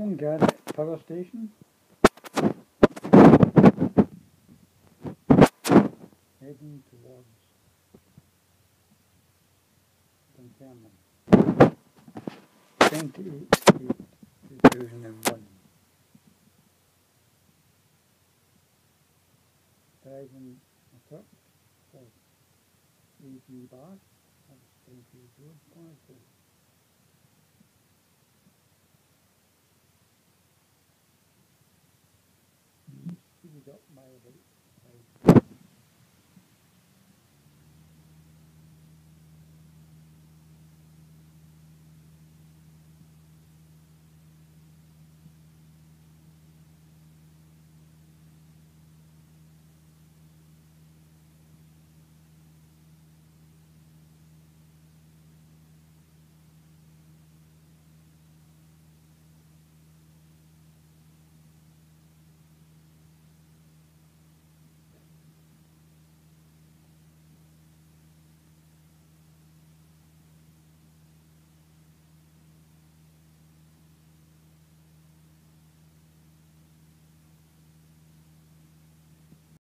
Longannet Power Station. Heading towards Dunfermline. Twenty-eight eight two thousand and one. Driving a truck for Bar, that's Springfield Road, Glasgow. don't mind